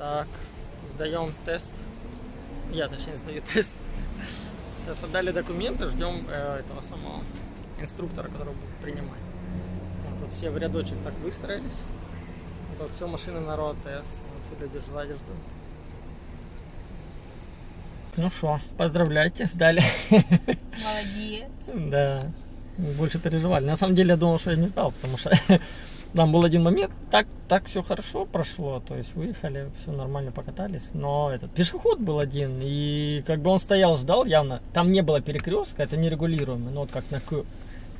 Так, сдаем тест. Я, точнее, сдаю тест. Сейчас отдали документы, ждем э, этого самого инструктора, который будет принимать. Вот тут все в рядочек так выстроились. Вот тут все машины народ ТС. Вот все люди сзади ждут. Ну что, поздравляйте, сдали. Молодец. Да, больше переживали. На самом деле я думал, что я не сдал, потому что там был один момент, так, так все хорошо прошло, то есть выехали, все нормально покатались, но этот пешеход был один, и как бы он стоял, ждал явно, там не было перекрестка, это нерегулируемый, ну вот как на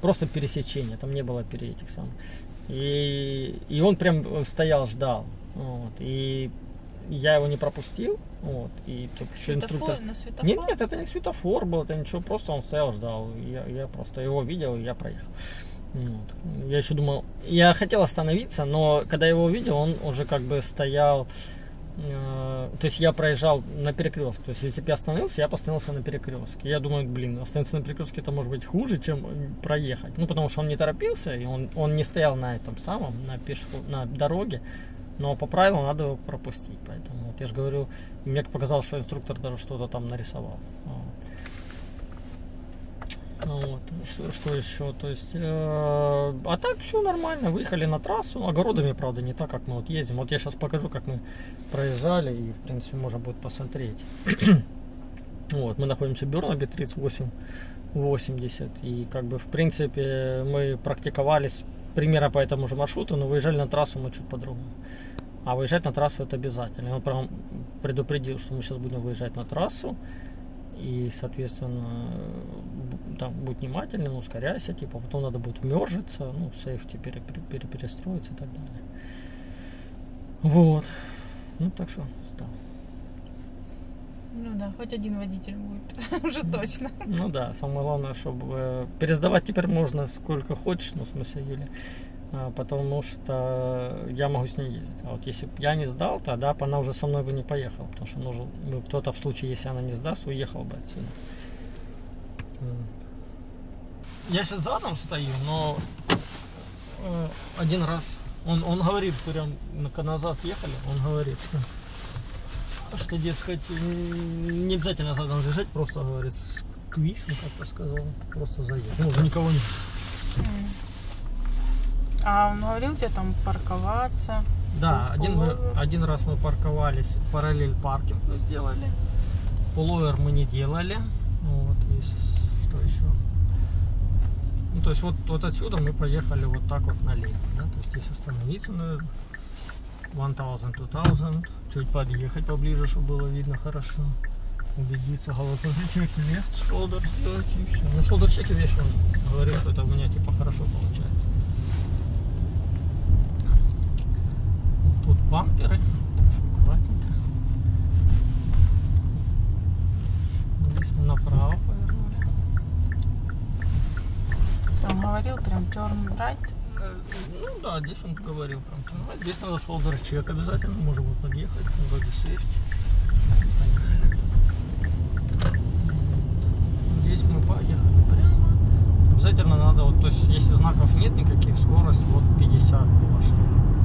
просто пересечение, там не было пере этих самых. И, и он прям стоял, ждал, вот, и я его не пропустил, вот, и тут еще инструктор... На светофор? Нет, нет, это не светофор был, это ничего, просто он стоял, ждал. Я, я просто его видел, и я проехал. Вот. Я еще думал, я хотел остановиться, но когда его увидел, он уже как бы стоял, э, то есть я проезжал на перекрестке. То есть если бы я остановился, я бы остановился на перекрестке. Я думаю, блин, остановиться на перекрестке это может быть хуже, чем проехать. Ну, потому что он не торопился, и он, он не стоял на этом самом, на, пешеход, на дороге. Но по правилам надо его пропустить. Поэтому вот я же говорю, мне показалось, что инструктор даже что-то там нарисовал. Вот. Вот. Что, что еще? То есть, э, а так все нормально. Выехали на трассу. Огородами, правда, не так, как мы вот ездим. Вот я сейчас покажу, как мы проезжали. И, в принципе, можно будет посмотреть. вот, мы находимся в Бернаби 38-80. И, как бы, в принципе, мы практиковались примерно по этому же маршруту, но выезжали на трассу мы чуть по-другому. А выезжать на трассу это обязательно. Он прям предупредил, что мы сейчас будем выезжать на трассу. И, соответственно, там будь внимательным, ускоряйся, типа, потом надо будет вмержиться, ну, сейфти пере, пере, перестроиться и так далее. Вот. Ну, так что, стал. Ну да, хоть один водитель будет, уже точно. Ну да, самое главное, чтобы э, пересдавать теперь можно сколько хочешь, ну, в смысле, Юля, потому что я могу с ней ездить. А вот если бы я не сдал, тогда бы она уже со мной бы не поехала, потому что нужен, ну, кто-то в случае, если она не сдаст, уехал бы отсюда. Я сейчас задом стою, но э, один раз он, он говорит, прям на назад ехали, он говорит, что, дескать, не обязательно задом лежать, просто, говорит, сквиз, ну, как я сказал, просто заехать. Ну, уже никого нет. А он говорил тебе там парковаться? Да, один, один раз мы парковались, параллель паркинг мы сделали. Пуловер мы не делали. Вот, и что еще? Ну, то есть вот, вот отсюда мы поехали вот так вот налево. Да? То есть здесь остановиться, наверное. 1000, 2000. Чуть подъехать поближе, чтобы было видно хорошо. Убедиться, головой чек, лефт, шолдер сделать и все. Ну, шолдер чеки вещь, он говорит, что это у меня типа хорошо получается. Тут бамперы. Аккуратненько. Здесь мы направо повернули. Он говорил прям turn right. Э, Ну да, здесь он говорил прям turn right. Здесь надо шолдер чек обязательно. Можно будет подъехать. Вроде сейфти. Здесь мы поехали прямо. Обязательно надо, вот, то есть, если знаков нет никаких, скорость вот 50 была, что ли.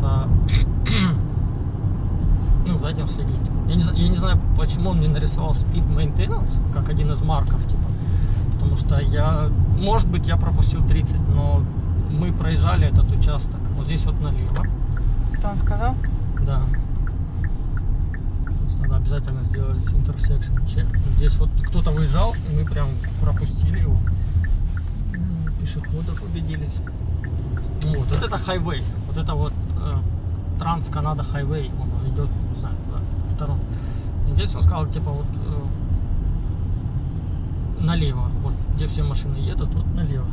Что, ну, за этим следить. Я не, я не знаю, почему он мне нарисовал Speed Maintenance, как один из марков, типа. Потому что я, может быть, я пропустил 30, но мы проезжали этот участок. Вот здесь вот налево. Что он сказал? Да. Есть надо обязательно сделать intersection check. Здесь вот кто-то выезжал, и мы прям пропустили его. Пешеходов убедились. Вот, вот это хайвей. Вот это вот э, Trans-Canada Highway. Он идет, не знаю, куда, в сторону. И здесь он сказал, типа вот э, налево. Вот где все машины едут, вот налево.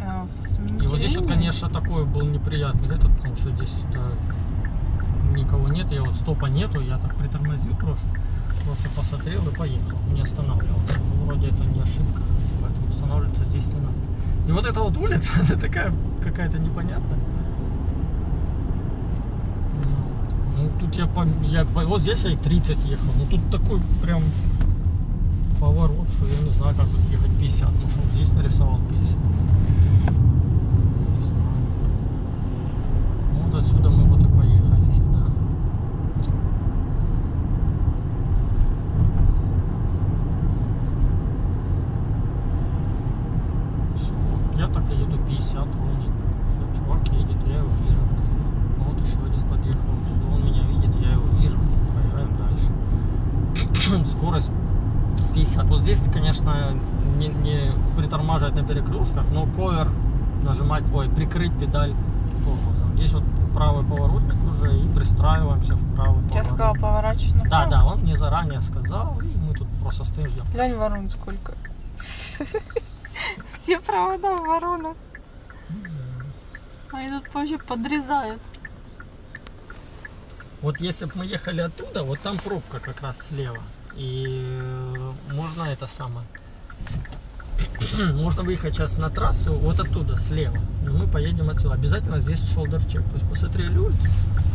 Э, И вот здесь вот, конечно, такой был неприятный этот, потому что здесь никого нет, я вот стопа нету, я так притормозил просто, просто посмотрел и поехал, не останавливался. Вроде это не ошибка, поэтому останавливаться здесь не надо. И вот эта вот улица, она такая какая-то непонятная. Ну, тут я, по, я по- вот здесь я и 30 ехал, но тут такой прям поворот, что я не знаю, как тут ехать 50, может он здесь нарисовал 50. Не знаю. Ну, вот 50. Вот здесь, конечно, не, не притормаживать на перекрестках, но ковер нажимать, ой, прикрыть педаль тормозом. Здесь вот правый поворотник уже и пристраиваемся в правый Я поворот. сказал поворачивать Да, направо. да, он мне заранее сказал, и мы тут просто стоим ждем. Глянь, ворон сколько. Все провода в воронах. Они тут вообще подрезают. Вот если бы мы ехали оттуда, вот там пробка как раз слева. И можно это самое. Можно выехать сейчас на трассу вот оттуда, слева. И мы поедем отсюда. Обязательно здесь shoulder check. То есть посмотрели улицу,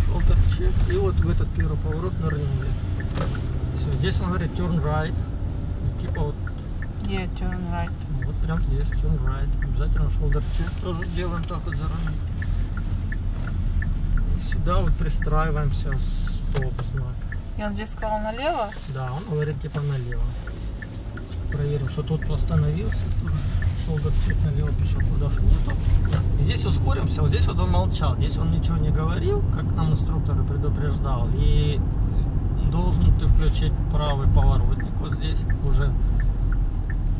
shoulder check. И вот в этот первый поворот нырнули. Все, здесь он говорит turn right. Типа вот, Где turn right? вот прям здесь turn right. Обязательно shoulder check тоже делаем так вот заранее. И сюда вот пристраиваемся стоп знак. И он здесь сказал налево. Да, он говорит типа налево. Проверим, что тут остановился. Shoulder check налево пешеходов нету. И здесь ускоримся. Вот здесь вот он молчал. Здесь он ничего не говорил, как нам инструктор и предупреждал. И должен ты включить правый поворотник вот здесь уже.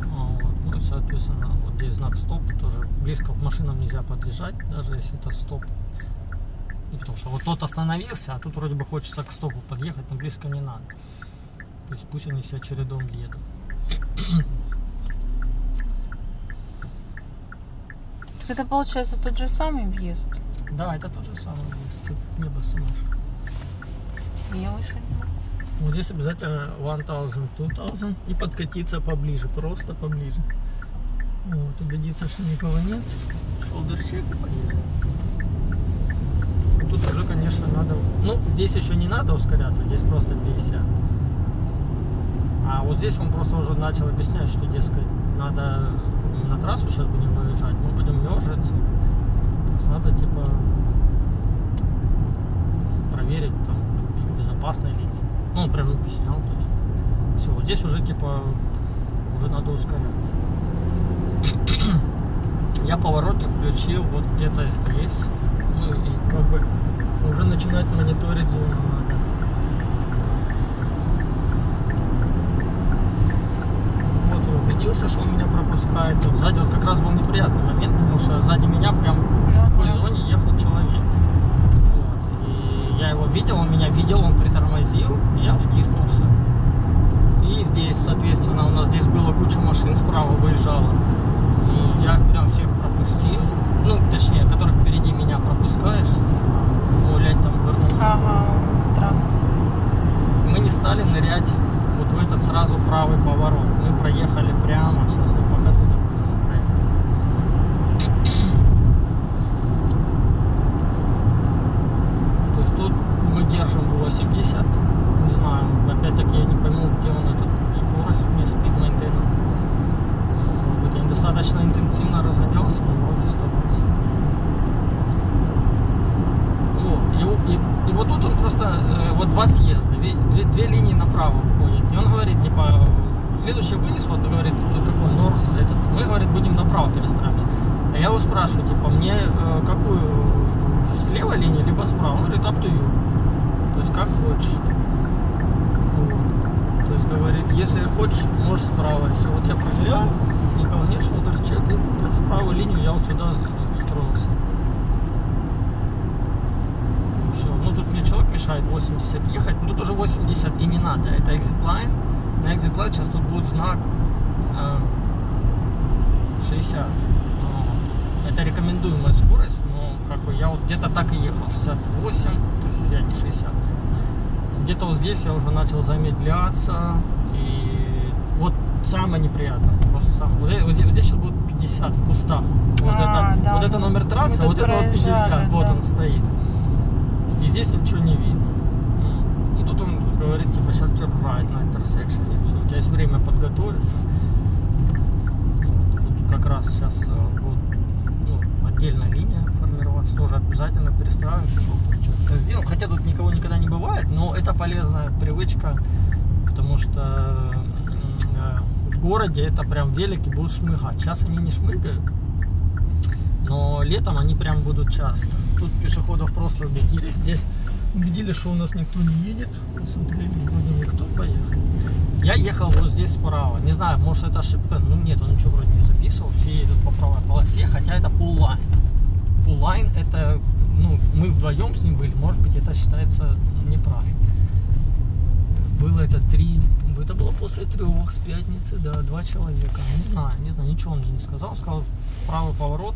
Вот. Ну и соответственно вот здесь знак стоп тоже. Близко к машинам нельзя подъезжать, даже если это стоп. Ну, потому что вот тот остановился, а тут вроде бы хочется к стопу подъехать, но близко не надо. То есть пусть они себя чередом едут. Так это получается тот же самый въезд. Да, это то же самое. здесь. Тут небо слышно. Я выше. Вот здесь обязательно 1000, 2000 и подкатиться поближе, просто поближе. Вот, убедиться, что никого нет. Check и поехали. Тут уже, конечно, надо... Ну, здесь еще не надо ускоряться, здесь просто 50. А вот здесь он просто уже начал объяснять, что, дескать, надо на трассу сейчас будем выезжать, мы будем ежиться. То есть надо, типа, проверить, там, что безопасно или нет. Ну, он прям объяснял, то есть. Все, вот здесь уже, типа, уже надо ускоряться. Я повороты включил вот где-то здесь. Ну и как бы уже начинать мониторить Вот убедился, что он меня пропускает. Тут сзади вот как раз был неприятный момент, потому что сзади меня прям в такой зоне ехал человек. Вот. И я его видел, он меня видел, он притормозил, и я втиснулся. И здесь, соответственно, у нас здесь было куча машин справа выезжала. И я прям всех пропустил. Ну, точнее, который впереди меня пропускаешь. Гулять там вернулся. Ага, трасса. Мы не стали нырять вот в этот сразу правый поворот. Мы проехали прямо. Сейчас я покажу, как мы проехали. То есть тут мы держим 80. Не знаю, опять-таки я не пойму, где он эту скорость, у меня speed maintenance. Может быть, я недостаточно интенсивно разгонялся, но вроде 100%. Вот. И, у- и- и вот тут он просто, э, вот два съезда, ве- две, направо уходят. И он говорит, типа, следующий выезд, вот говорит, ну, какой Норс, этот, мы, говорит, будем направо перестраиваться. А я его спрашиваю, типа, мне э, какую, слева линию, либо справа? Он говорит, up to you. То есть, как хочешь. Вот. То есть, говорит, если хочешь, можешь справа. Если вот я проверял, никого нет, что и в правую линию я вот сюда э, встроился. Все. Ну тут мне человек мешает 80 ехать, но тут уже 80 и не надо. Это exit line. На exit line сейчас тут будет знак э, 60. Ну, это рекомендуемая скорость, но как бы я вот где-то так и ехал, 68, то есть я не 60. Где-то вот здесь я уже начал замедляться и вот самое неприятное, просто самое. Вот, вот здесь, вот здесь сейчас будет 50 в кустах. Вот, А, это, да. вот это номер трассы, Мы вот это вот 50, проезжали, вот да. он стоит. И здесь ничего не видно. Ну тут он говорит, типа, сейчас turn right на intersection, и все. У тебя есть время подготовиться. Вот. Тут как раз сейчас э, будет ну, отдельная линия формироваться. Тоже обязательно перестраиваемся, чтобы сделал. Хотя тут никого никогда не бывает, но это полезная привычка, потому что э, в городе это прям велики будут шмыгать. Сейчас они не шмыгают, но летом они прям будут часто. Тут пешеходов просто убедили. Здесь Увидели, что у нас никто не едет. Посмотрели, вроде никто поехал. Я ехал вот здесь справа. Не знаю, может это ошибка. Ну нет, он ничего вроде не записывал. Все едут по правой полосе, хотя это пуллайн. Пуллайн это, ну, мы вдвоем с ним были. Может быть, это считается неправильно. Было это три, это было после трех с пятницы, да, два человека. Не знаю, не знаю, ничего он мне не сказал. Сказал, правый поворот,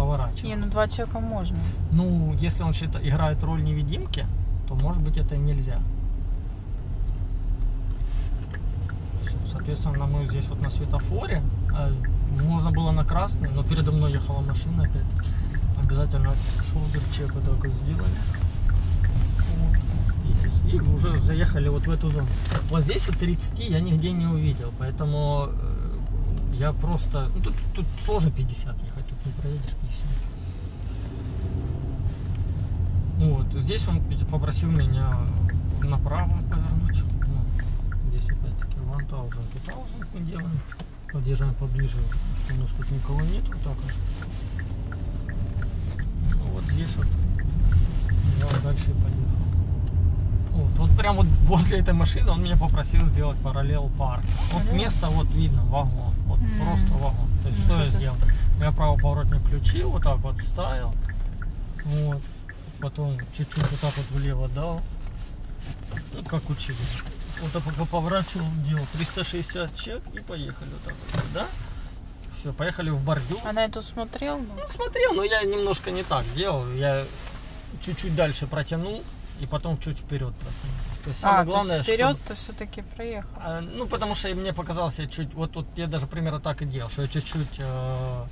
поворачивай. Не, ну два человека можно. Ну, если он считает, играет роль невидимки, то может быть это и нельзя. Соответственно, мы здесь вот на светофоре. э, Можно было на красный, но передо мной ехала машина опять. Обязательно шолдер чек вот так сделали. Вот. И, и уже заехали вот в эту зону. Вот здесь от 30 я нигде не увидел, поэтому э, я просто... Ну, тут, тут сложно 50 ехать, не проедешь 50. Вот, здесь он попросил меня направо повернуть. Ну, здесь опять-таки 1000, 2000 мы делаем. Подъезжаем поближе, что у нас тут никого нет. Вот так вот. Ну, вот здесь вот я дальше поехал. Вот, вот прям вот возле этой машины он меня попросил сделать параллел парк. Вот место вот видно, вагон. Вот М. просто вагон. То есть Ну, что что я сделал? Я правоповоротник включил, вот так вот вставил. Вот. Потом чуть-чуть вот так вот влево дал. Ну, как учили. Вот так вот поворачивал, делал 360 чек и поехали вот так вот, да? Все, поехали в бордюр. А на эту смотрел? Ну, Ну, смотрел, но я немножко не так делал. Я чуть-чуть дальше протянул и потом чуть вперед протянул. То есть самое а, главное, то есть вперед чтобы- ты все-таки проехал. а, ну, потому что мне показалось, я чуть, вот тут я даже примерно так и делал, что я чуть-чуть э,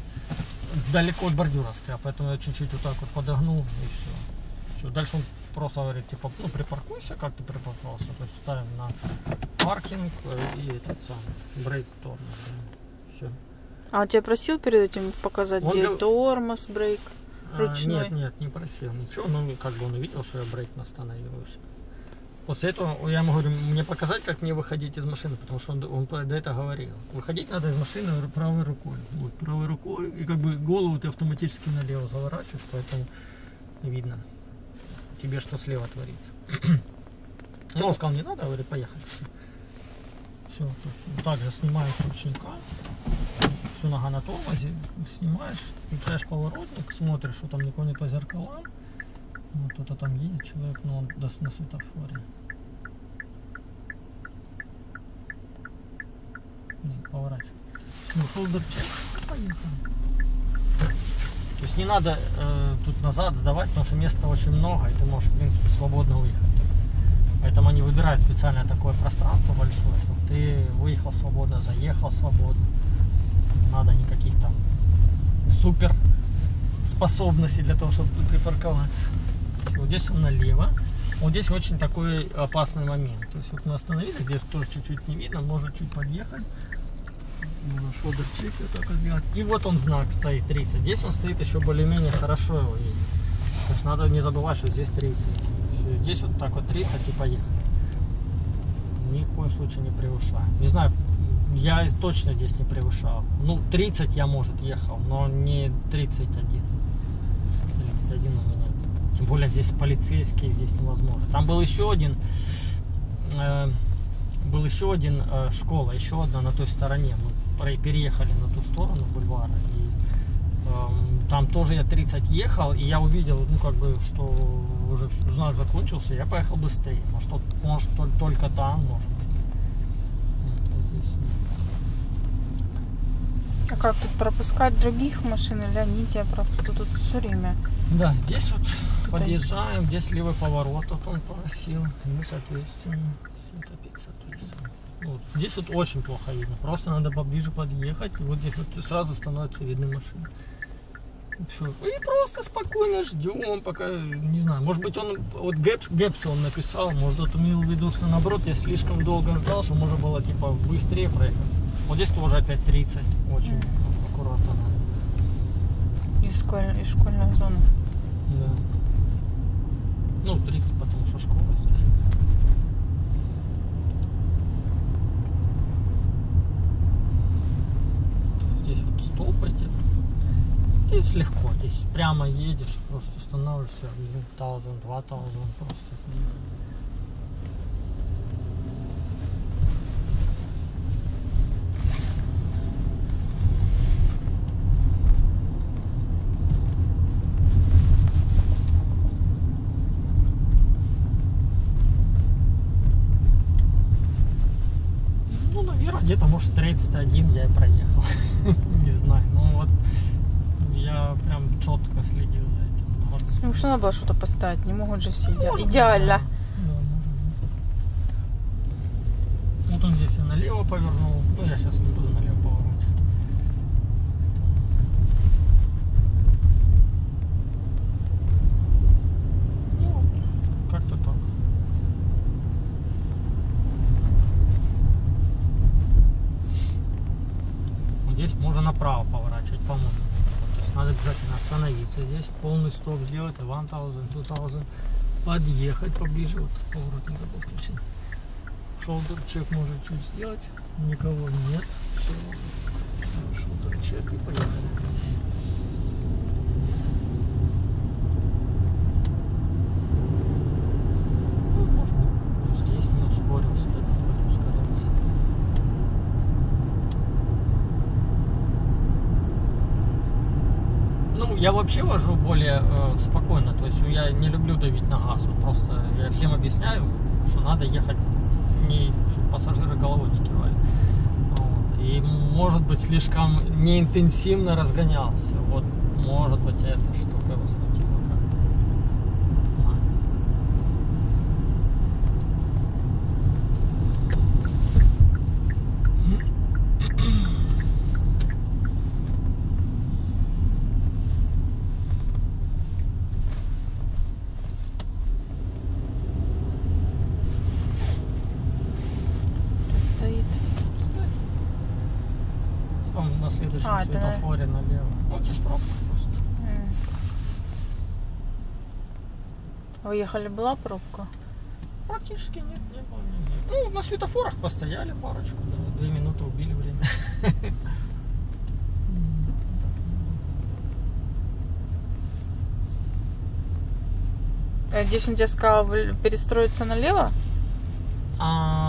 далеко от бордюра стоял, поэтому я чуть-чуть вот так вот подогнул и все. Все, дальше он просто говорит, типа, ну припаркуйся, как ты припарковался, то есть ставим на паркинг э, и этот самый брейк тормоз. Все. А он тебя просил перед этим показать, Он где говорил- тормоз, брейк? А, нет, нет, не просил ничего, но как бы он увидел, что я брейк остановился. После этого я ему говорю, мне показать, как мне выходить из машины, потому что он, он до этого говорил. Выходить надо из машины правой рукой. Вот, правой рукой, и как бы голову ты автоматически налево заворачиваешь, поэтому видно тебе, что слева творится. Ну, он сказал, не надо, говорит, поехали. Все, также снимаешь ручника, всю нога на тормозе, снимаешь, включаешь поворотник, смотришь, что там никого нет по зеркалам. Вот кто-то там едет человек, но он даст на светофоре. Нет, поворачивай. Ну, шолдер чек. То есть не надо э, тут назад сдавать, потому что места очень много, и ты можешь, в принципе, свободно выехать. Поэтому они выбирают специально такое пространство большое, чтобы ты выехал свободно, заехал свободно. Надо никаких там супер способностей для того, чтобы тут припарковаться. Вот здесь он налево. Вот здесь очень такой опасный момент. То есть вот мы остановились, здесь тоже чуть-чуть не видно, можно чуть подъехать. Так вот сделать. И вот он знак стоит 30. Здесь он стоит еще более-менее хорошо его видно. То есть надо не забывать, что здесь 30. Всё, здесь вот так вот 30 и поехали. Ни в коем случае не превышаю. Не знаю, я точно здесь не превышал. Ну, 30 я, может, ехал, но не 31. 31 у меня. Тем более здесь полицейские, здесь невозможно. Там был еще один, э, был еще один э, школа, еще одна на той стороне. Мы переехали на ту сторону бульвара. И эм, там тоже я 30 ехал, и я увидел, ну, как бы, что уже знак закончился, я поехал быстрее. Может, может тол- только там, может а как тут пропускать других машин или они тебя пропускают тут все время? Да, здесь вот Тут подъезжаем, здесь левый поворот, вот он просил. Мы, соответственно, соответственно. Вот. Здесь вот очень плохо видно. Просто надо поближе подъехать. И вот здесь вот сразу становятся видны машины. Всё. И просто спокойно ждем, пока, не знаю, может быть он, вот Гэпс, Гэпс он написал, может он имел в виду, что наоборот я слишком долго ждал, что можно было типа быстрее проехать. Вот здесь тоже опять 30, очень Мгм. аккуратно. И, школь... и школьная зона. Да. Ну, 30, потому что школа здесь. Здесь вот столб эти. Здесь легко, здесь прямо едешь, просто один thousand, два thousand, просто. Ну, наверное, где-то, может, 31 я и проехал. Не знаю. Ну, вот я прям четко следил за этим. 20. Ну, что надо было что-то поставить, не могут же все иде- быть, идеально. Да. Вот он здесь я налево повернул. Ну, я сейчас не буду налево поворачивать. Ну, вот, как-то так. Вот здесь можно направо поворачивать, по-моему. То есть надо обязательно здесь, полный стоп сделать, 1000, 2000, подъехать поближе, вот поворот не забыл включить. Шолдер чек можно чуть сделать, никого нет. Все. Шолдер чек и поехали. Ну, можно здесь не ускорил, кстати, не ускорился. Ну, я вообще вожу более э, спокойно, то есть я не люблю давить на газ, вот просто я всем объясняю, что надо ехать не, чтобы пассажиры головой не кивали. Вот. И может быть слишком неинтенсивно разгонялся, вот может быть эта штука его смутила как-то, не знаю. Это стоит. Там на следующем А, это на- светофоре налево. Ну, здесь пробка просто. М. Вы ехали, была пробка? Практически нет, не было. не- не. Ну, на светофорах постояли парочку, да, две минуты убили время. А здесь он тебе сказал перестроиться налево? А,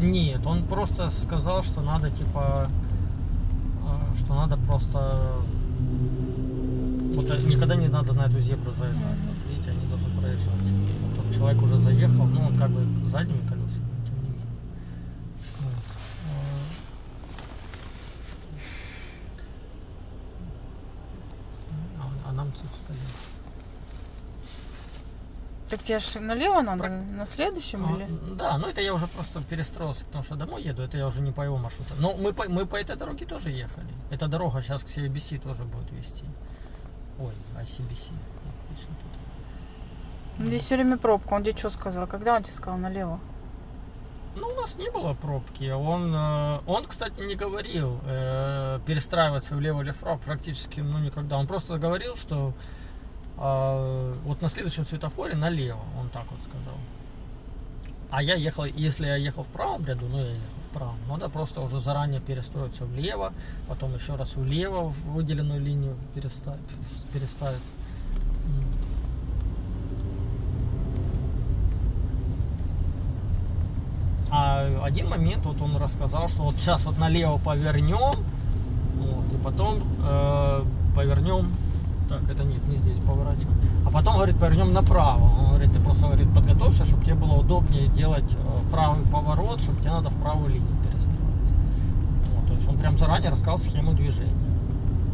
Нет, он просто сказал, что надо типа, а, что надо просто, вот э, никогда не надо на эту зебру заезжать. Вот видите, они должны проезжать. Вот человек уже заехал, ну он как бы задними колесами, но тем не менее. Вот. А, а нам тут стоит. Так тебе ж налево надо? На следующем А, или? Да, ну это я уже просто перестроился, потому что домой еду, это я уже не по его маршруту. Но мы по, мы по этой дороге тоже ехали. Эта дорога сейчас к CBC тоже будет вести. Ой, ICBC. Отлично тут. Ну, Здесь все время пробка. Он тебе что сказал? Когда он тебе сказал налево? Ну, у нас не было пробки. Он, э, он кстати, не говорил э, перестраиваться влево или вправо практически ну, никогда. Он просто говорил, что э, вот на следующем светофоре налево, он так вот сказал. А я ехал, если я ехал в правом ряду, ну я ехал в правом, надо просто уже заранее перестроиться влево, потом еще раз влево в выделенную линию переставить, переставиться. А один момент, вот он рассказал, что вот сейчас вот налево повернем, вот, и потом э, повернем, так, это нет, не здесь поворачиваем, а потом, говорит, повернем направо. Он говорит, ты просто, говорит, подготовься, чтобы тебе было удобнее делать э, правый поворот, чтобы тебе надо в правую линию перестроиться. Вот, то есть он прям заранее рассказал схему движения.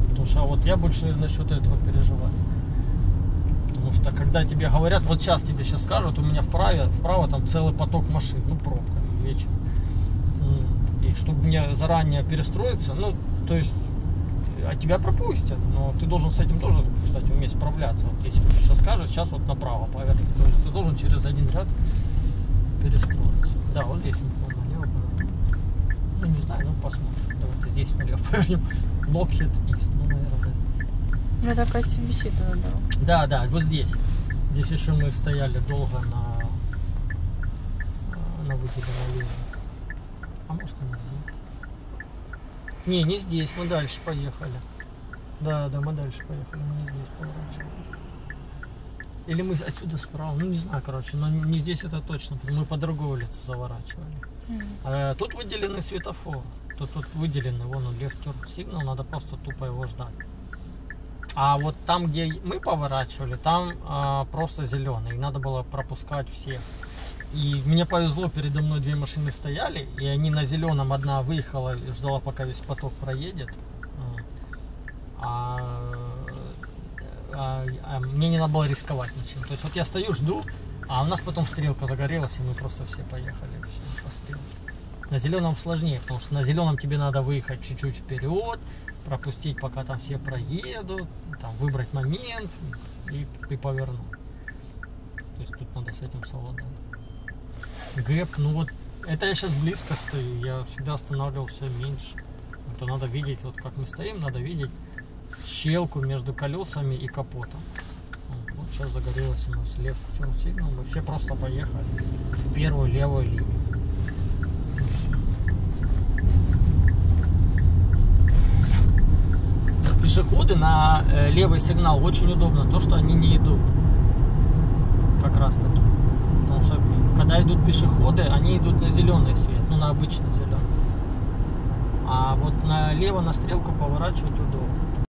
Потому что вот я больше насчет этого переживаю. Потому что когда тебе говорят, вот сейчас тебе сейчас скажут, у меня вправо, вправо там целый поток машин, ну пробка вечером. И чтобы мне заранее перестроиться, ну, то есть, а тебя пропустят, но ты должен с этим тоже, кстати, уметь справляться. Вот если сейчас скажет, сейчас вот направо поверни. То есть ты должен через один ряд перестроиться. Да, вот здесь мы налево повернем. Ну, не знаю, ну посмотрим. Давайте здесь налево повернем. Lockheed East, ну, наверное, да, здесь. Ну, такая CBC дорога. Да, да, вот здесь. Здесь еще мы стояли долго на, э, на линии. А может и не здесь. Не, не здесь, мы дальше поехали. Да, да, мы дальше поехали, мы не здесь поворачивали. Или мы отсюда справа, ну не знаю, короче, но не здесь это точно, мы по другой улице заворачивали. М. Э, Тут выделены светофор. Тут, тут выделены, вон он turn сигнал, надо просто тупо его ждать. А вот там, где мы поворачивали, там а, просто зеленый, и надо было пропускать всех. И мне повезло, передо мной две машины стояли, и они на зеленом, одна выехала и ждала, пока весь поток проедет. А, а- а мне не надо было рисковать ничем. То есть вот я стою, жду, а у нас потом стрелка загорелась, и мы просто все поехали все, по. На зеленом сложнее, потому что на зеленом тебе надо выехать чуть-чуть вперед, пропустить, пока там все проедут, там выбрать момент и, и повернуть. То есть тут надо с этим совладать. Гэп, ну вот, это я сейчас близко стою, я всегда останавливался меньше. Это надо видеть, вот как мы стоим, надо видеть щелку между колесами и капотом. Вот, сейчас загорелась у нас лев turn signal, мы все просто поехали в первую левую линию. Пешеходы на э, левый сигнал очень удобно, то что они не идут. Как раз таки. Что когда идут пешеходы, они идут на зеленый свет, ну на обычный зеленый. А вот налево на стрелку поворачивать удобно.